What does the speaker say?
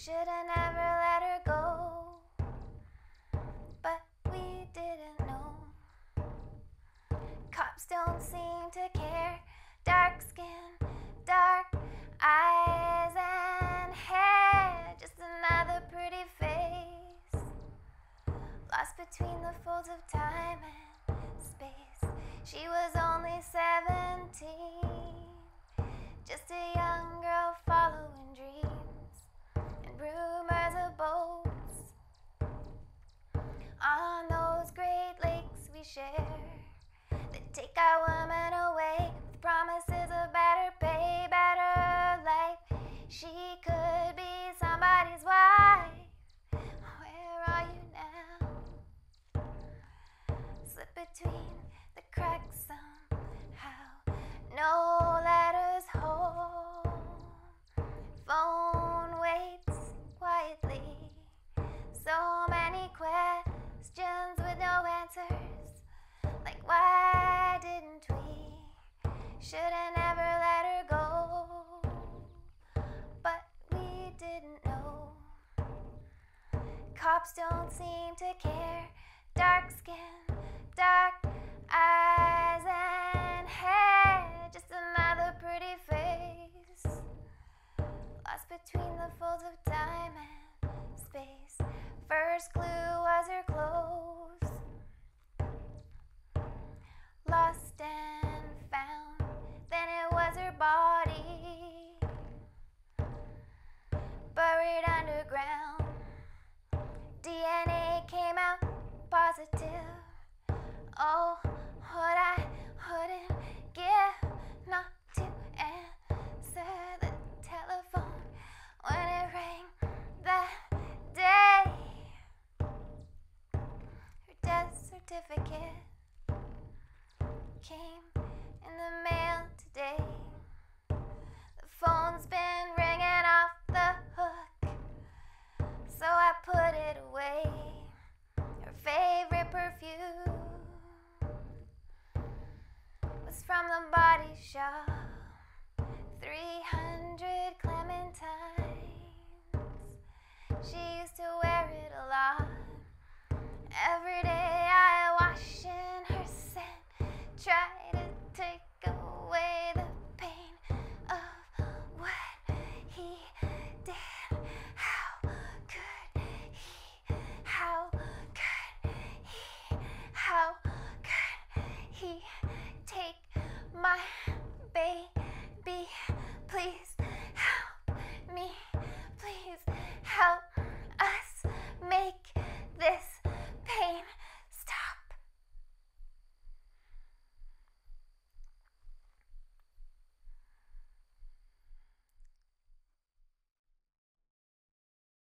Shoulda never let her go, but we didn't know. Cops don't seem to care. Dark skin, dark eyes and hair, just another pretty face. Lost between the folds of time and space. She was only 17, just a young. Share that take our women away with promises of better pay, better life. She could be somebody's wife. Where are you now? Slip between Cops don't seem to care. Dark skin, dark eyes and hair. Just another pretty face. Lost between the folds of time and space. First clue was her clothes. certificate came in the mail today. The phone's been ringing off the hook, so I put it away. Her favorite perfume was from the body shop.